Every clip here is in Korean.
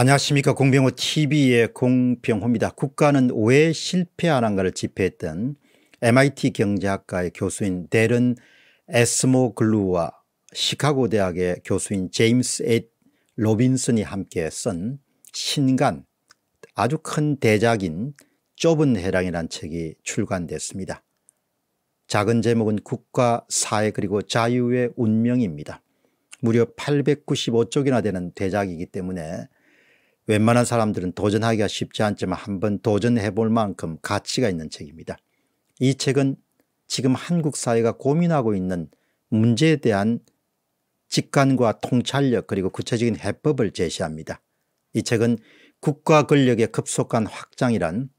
안녕하십니까 공병호 tv의 공병호입니다. 국가는 왜 실패하는가를 집회했던 MIT 경제학과의 교수인 데른 에스모글루와 시카고 대학의 교수인 제임스 에 로빈슨이 함께 쓴 신간 아주 큰 대작인 좁은 해랑이라는 책이 출간됐습니다. 작은 제목은 국가, 사회 그리고 자유의 운명입니다. 무려 895쪽이나 되는 대작이기 때문에 웬만한 사람들은 도전하기가 쉽지 않지만 한번 도전해 볼 만큼 가치가 있는 책입니다. 이 책은 지금 한국 사회가 고민하고 있는 문제에 대한 직관과 통찰력 그리고 구체적인 해법을 제시합니다. 이 책은 국가 권력의 급속한 확장이란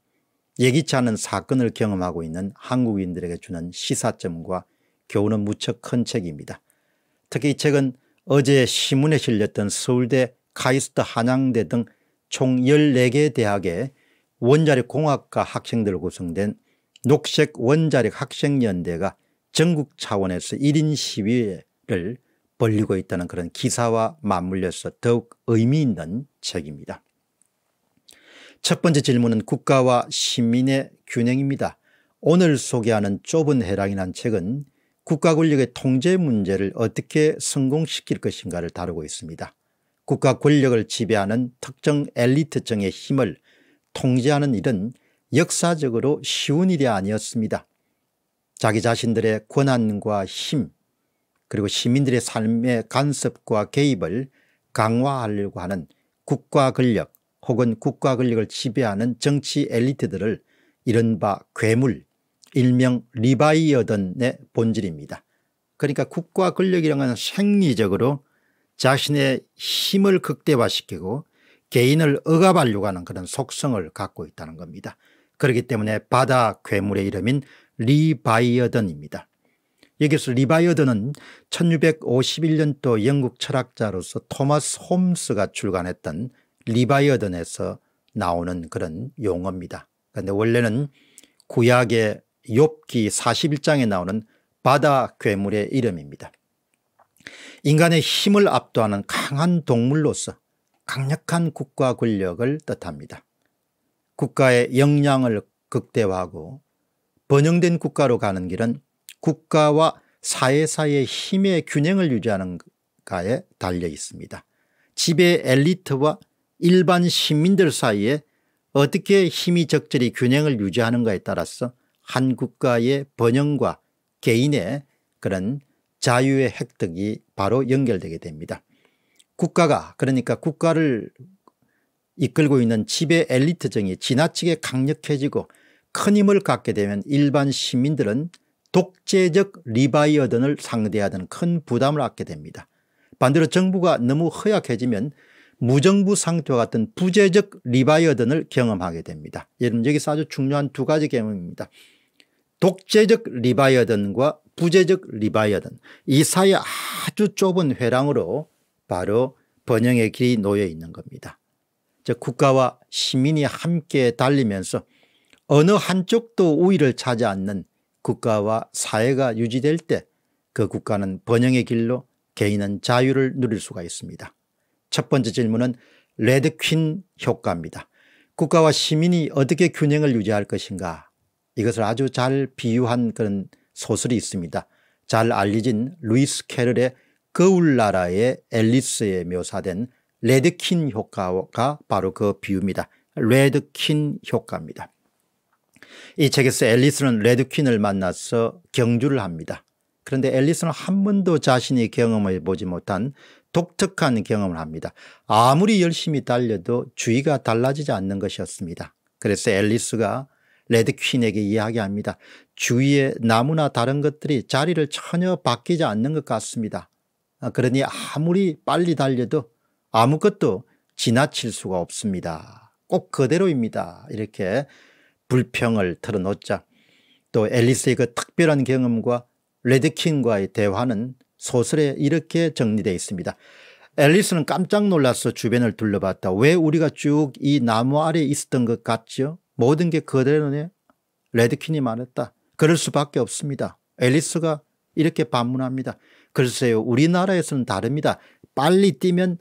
예기치 않은 사건을 경험하고 있는 한국인들에게 주는 시사점과 교훈은 무척 큰 책입니다. 특히 이 책은 어제 신문에 실렸던 서울대 카이스트 한양대 등 총 14개 대학의 원자력 공학과 학생들 구성된 녹색 원자력 학생연대가 전국 차원에서 1인 시위를 벌리고 있다는 그런 기사와 맞물려서 더욱 의미 있는 책입니다. 첫 번째 질문은 국가와 시민의 균형입니다. 오늘 소개하는 좁은 해랑이라는 책은 국가 권력의 통제 문제를 어떻게 성공시킬 것인가를 다루고 있습니다. 국가 권력을 지배하는 특정 엘리트층의 힘을 통제하는 일은 역사적으로 쉬운 일이 아니었습니다. 자기 자신들의 권한과 힘 그리고 시민들의 삶의 간섭과 개입을 강화하려고 하는 국가 권력 혹은 국가 권력을 지배하는 정치 엘리트들을 이른바 괴물 일명 리바이어던의 본질입니다. 그러니까 국가 권력이라는 것은 생리적으로 자신의 힘을 극대화시키고 개인을 억압하려고 하는 그런 속성을 갖고 있다는 겁니다. 그렇기 때문에 바다 괴물의 이름인 리바이어던입니다. 여기서 리바이어던은 1651년도 영국 철학자로서 토마스 홉스가 출간했던 리바이어던에서 나오는 그런 용어입니다. 그런데 원래는 구약의 욥기 41장에 나오는 바다 괴물의 이름입니다. 인간의 힘을 압도하는 강한 동물로서 강력한 국가 권력을 뜻합니다. 국가의 역량을 극대화하고 번영된 국가로 가는 길은 국가와 사회 사이의 힘의 균형을 유지하는 가에 달려 있습니다. 지배 엘리트와 일반 시민들 사이에 어떻게 힘이 적절히 균형을 유지하는가에 따라서 한 국가의 번영과 개인의 그런 자유의 획득이 바로 연결되게 됩니다. 국가가 그러니까 국가를 이끌고 있는 지배 엘리트정이 지나치게 강력해지고 큰 힘을 갖게 되면 일반 시민들은 독재적 리바이어던을 상대하던 큰 부담을 갖게 됩니다. 반대로 정부가 너무 허약해지면 무정부 상태와 같은 부재적 리바이어던을 경험하게 됩니다. 여러분 여기서 아주 중요한 두 가지 개념입니다. 독재적 리바이어던과 부재적 리바이어던 이 사이에 아주 좁은 회랑으로 바로 번영의 길이 놓여 있는 겁니다. 즉 국가와 시민이 함께 달리면서 어느 한쪽도 우위를 차지 않는 국가와 사회가 유지될 때 그 국가는 번영의 길로 개인은 자유를 누릴 수가 있습니다. 첫 번째 질문은 레드퀸 효과입니다. 국가와 시민이 어떻게 균형을 유지할 것인가 이것을 아주 잘 비유한 그런 소설이 있습니다. 잘 알려진 루이스 캐럴의 거울나라의 앨리스에 묘사된 레드퀸 효과가 바로 그 비유입니다. 레드킨 효과입니다. 이 책에서 앨리스는 레드퀸을 만나서 경주를 합니다. 그런데 앨리스는 한 번도 자신이 경험해 보지 못한 독특한 경험을 합니다. 아무리 열심히 달려도 주의가 달라지지 않는 것이었습니다. 그래서 앨리스가 레드퀸에게 이야기합니다. 주위에 나무나 다른 것들이 자리를 전혀 바뀌지 않는 것 같습니다. 아, 그러니 아무리 빨리 달려도 아무것도 지나칠 수가 없습니다. 꼭 그대로입니다. 이렇게 불평을 털어놓자 또 앨리스의 그 특별한 경험과 레드킹과의 대화는 소설에 이렇게 정리되어 있습니다. 앨리스는 깜짝 놀라서 주변을 둘러봤다. 왜 우리가 쭉 이 나무 아래 있었던 것 같죠? 모든 게 그대로네. 레드킨이 말했다. 그럴 수밖에 없습니다. 앨리스가 이렇게 반문합니다. 글쎄요 우리나라에서는 다릅니다. 빨리 뛰면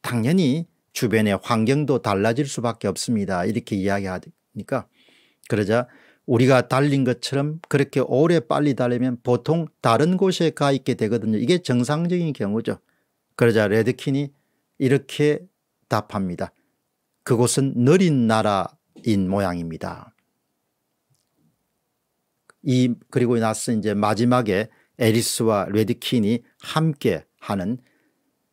당연히 주변의 환경도 달라질 수밖에 없습니다. 이렇게 이야기하니까 그러자 우리가 달린 것처럼 그렇게 오래 빨리 달리면 보통 다른 곳에 가 있게 되거든요. 이게 정상적인 경우죠. 그러자 레드킨이 이렇게 답합니다. 그곳은 느린 나라 인 모양입니다. 이 그리고 나서 이제 마지막에 에리스와 레드킨이 함께 하는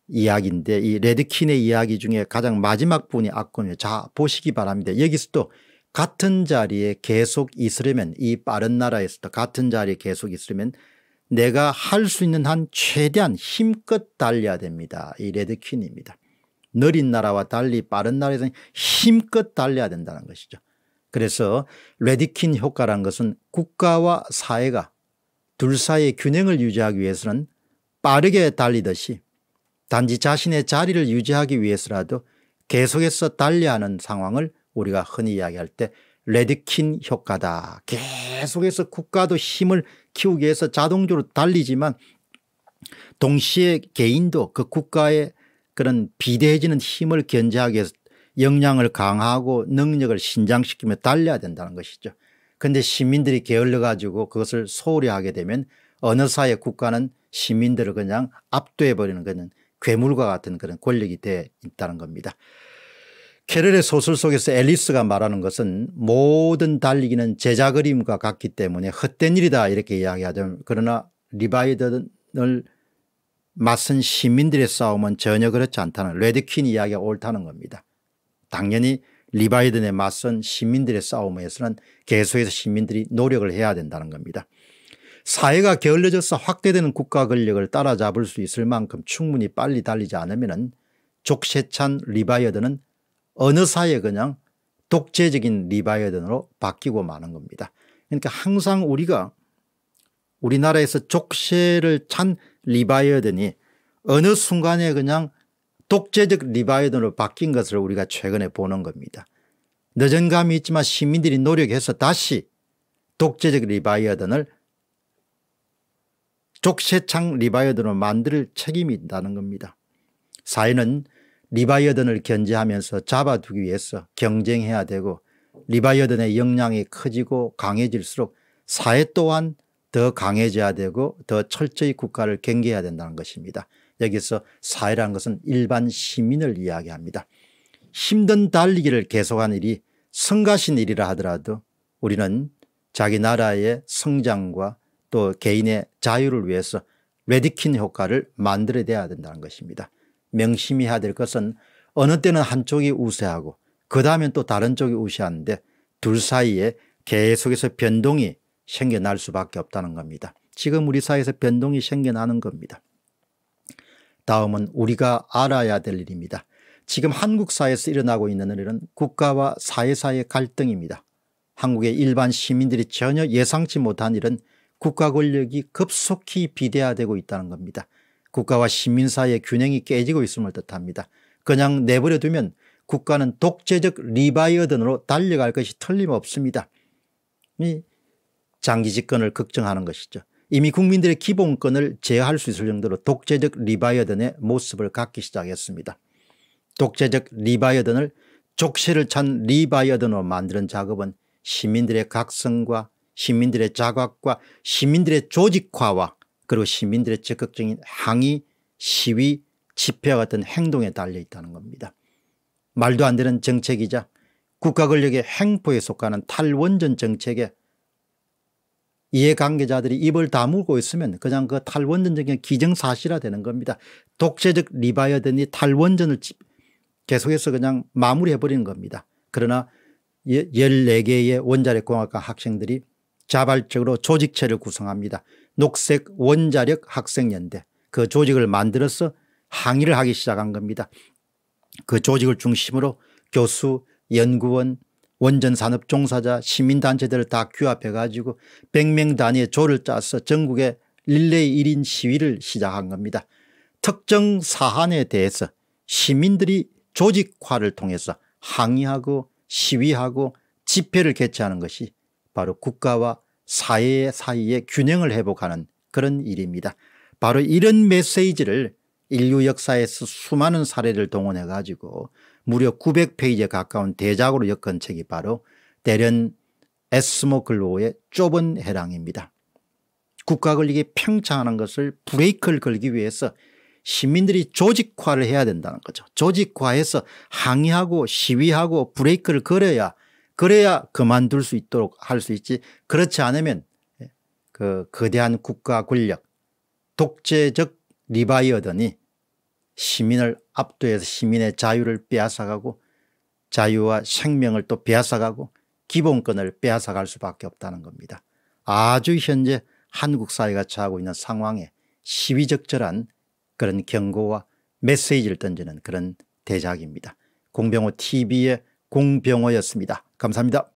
이야기인데 이 레드킨의 이야기 중에 가장 마지막 분이 악군이에요. 자 보시기 바랍니다. 여기서도 같은 자리에 계속 있으려면 이 빠른 나라에서도 같은 자리에 계속 있으려면 내가 할 수 있는 한 최대한 힘껏 달려야 됩니다. 이 레드킨입니다. 느린 나라와 달리 빠른 나라에서는 힘껏 달려야 된다는 것이죠. 그래서 레드퀸 효과란 것은 국가와 사회가 둘 사이의 균형을 유지하기 위해서는 빠르게 달리듯이 단지 자신의 자리를 유지하기 위해서라도 계속해서 달려야 하는 상황을 우리가 흔히 이야기할 때 레드퀸 효과다. 계속해서 국가도 힘을 키우기 위해서 자동적으로 달리지만 동시에 개인도 그 국가의 그런 비대해지는 힘을 견제하기 위해서 역량을 강화하고 능력을 신장시키며 달려야 된다는 것이죠. 그런데 시민들이 게을러 가지고 그것을 소홀히 하게 되면 어느 사회 국가는 시민들을 그냥 압도해 버리는 것은 괴물과 같은 그런 권력이 되어 있다는 겁니다. 캐럴의 소설 속에서 앨리스가 말하는 것은 모든 달리기는 제자 그림과 같기 때문에 헛된 일이다 이렇게 이야기하죠. 그러나 리바이든을 맞선 시민들의 싸움은 전혀 그렇지 않다는 레드퀸 이야기가 옳다는 겁니다. 당연히 리바이어던에 맞선 시민들의 싸움에서는 계속해서 시민들이 노력을 해야 된다는 겁니다. 사회가 게을러져서 확대되는 국가 권력을 따라잡을 수 있을 만큼 충분히 빨리 달리지 않으면 족쇄찬 리바이어던은 어느 사회에 그냥 독재적인 리바이어던으로 바뀌고 마는 겁니다. 그러니까 항상 우리가 우리나라에서 족쇄를 찬 리바이어던이 어느 순간에 그냥 독재적 리바이어던으로 바뀐 것을 우리가 최근에 보는 겁니다. 늦은 감이 있지만 시민들이 노력해서 다시 독재적 리바이어던을 족쇄찬 리바이어던으로 만들 책임이 있다는 겁니다. 사회는 리바이어던을 견제하면서 잡아두기 위해서 경쟁해야 되고 Leviathan의 역량이 커지고 강해질수록 사회 또한 더 강해져야 되고 더 철저히 국가를 경계해야 된다는 것입니다. 여기서 사회라는 것은 일반 시민을 이야기합니다. 힘든 달리기를 계속한 일이 성가신 일이라 하더라도 우리는 자기 나라의 성장과 또 개인의 자유를 위해서 Red Queen 효과를 만들어야 된다는 것입니다. 명심해야 될 것은 어느 때는 한쪽이 우세하고 그 다음엔 또 다른 쪽이 우세한데 둘 사이에 계속해서 변동이 생겨날 수밖에 없다는 겁니다. 지금 우리 사회에서 변동이 생겨나는 겁니다. 다음은 우리가 알아야 될 일입니다. 지금 한국 사회에서 일어나고 있는 일은 국가와 사회 사이의 갈등입니다. 한국의 일반 시민들이 전혀 예상치 못한 일은 국가 권력이 급속히 비대화되고 있다는 겁니다. 국가와 시민 사이의 균형이 깨지고 있음을 뜻합니다. 그냥 내버려 두면 국가는 독재적 Leviathan으로 달려갈 것이 틀림없습니다. 장기 집권을 걱정하는 것이죠. 이미 국민들의 기본권을 제어할 수 있을 정도로 독재적 Leviathan의 모습을 갖기 시작했습니다. 독재적 Leviathan을 족쇄를 찬 Leviathan으로 만드는 작업은 시민들의 각성과 시민들의 자각과 시민들의 조직화와 그리고 시민들의 적극적인 항의, 시위, 집회와 같은 행동에 달려 있다는 겁니다. 말도 안 되는 정책이자 국가 권력의 행포에 속하는 탈원전 정책에 이해관계자들이 입을 다물고 있으면 그냥 그 탈원전적인 기정사실화 되는 겁니다. 독재적 리바이어든이 탈원전을 계속해서 그냥 마무리해버리는 겁니다. 그러나 14개의 원자력 공학과 학생들이 자발적으로 조직체를 구성합니다. 녹색 원자력 학생연대 그 조직을 만들어서 항의를 하기 시작한 겁니다. 그 조직을 중심으로 교수, 연구원, 원전 산업 종사자 시민단체들을 다 규합해 가지고 100명 단위의 조를 짜서 전국에 릴레이 1인 시위를 시작한 겁니다. 특정 사안에 대해서 시민들이 조직화를 통해서 항의하고 시위하고 집회를 개최하는 것이 바로 국가와 사회 사이의 균형을 회복하는 그런 일입니다. 바로 이런 메시지를 인류 역사에서 수많은 사례를 동원해 가지고 무려 900페이지에 가까운 대작으로 엮은 책이 바로 대련 에스모 글로의 좁은 해랑입니다. 국가 권력이 팽창하는 것을 브레이크를 걸기 위해서 시민들이 조직화를 해야 된다는 거죠. 조직화해서 항의하고 시위하고 브레이크를 걸어야 그래야 그만둘 수 있도록 할 수 있지 그렇지 않으면 그 거대한 국가 권력 독재적 리바이어더니 시민을 압도해서 시민의 자유를 빼앗아가고 자유와 생명을 또 빼앗아가고 기본권을 빼앗아갈 수밖에 없다는 겁니다. 아주 현재 한국 사회가 처하고 있는 상황에 시위적절한 그런 경고와 메시지를 던지는 그런 대작입니다. 공병호 TV의 공병호였습니다. 감사합니다.